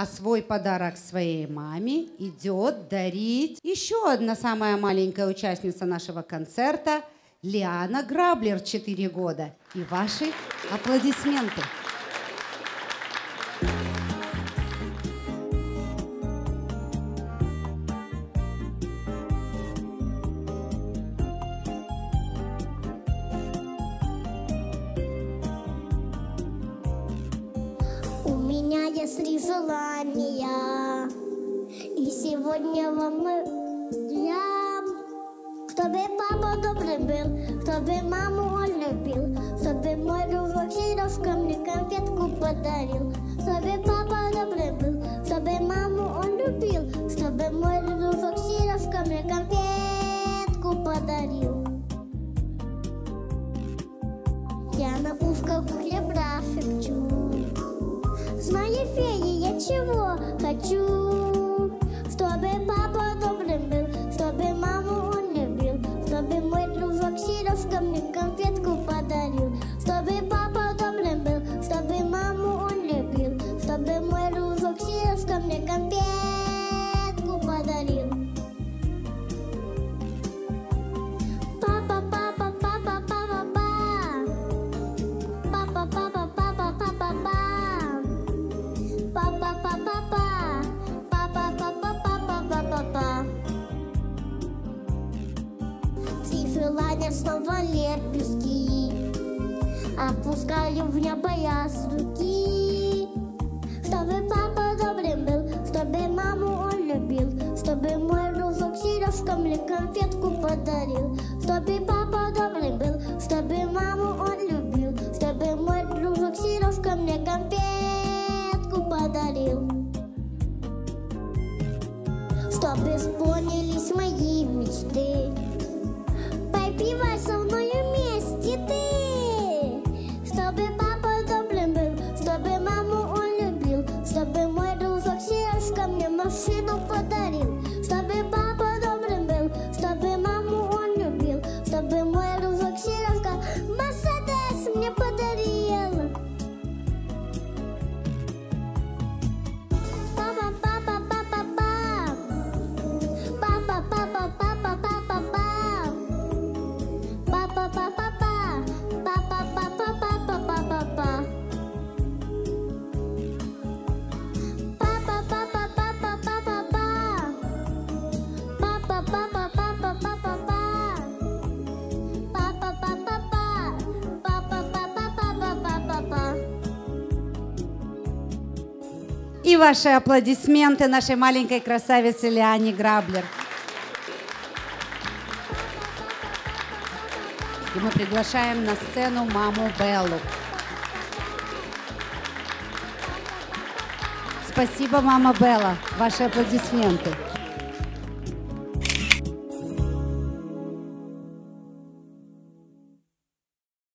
А свой подарок своей маме идет дарить еще одна самая маленькая участница нашего концерта Лиана Граблер, 4 года. И ваши аплодисменты. Три желания, и сегодня вам я, чтобы папа добрый был, чтобы маму он любил, чтобы мой дружок Сережка мне конфетку подарил, чтобы папа добрый был, чтобы маму он любил, чтобы мой дружок Сережка мне конфетку подарил. Я на узком Три желания снова лепестки. Опускали в небо я с Чтобы папа добрым был Чтобы маму он любил Чтобы мой дружок Сережка мне конфетку подарил. Чтобы папа добрым был Чтобы маму он любил Чтобы мой дружок Сережка мне конфетку подарил. Чтобы исполнились мои мечты Попивай со И ваши аплодисменты нашей маленькой красавице Лиане Граблер. И мы приглашаем на сцену маму Беллу. Спасибо, мама Белла. Ваши аплодисменты.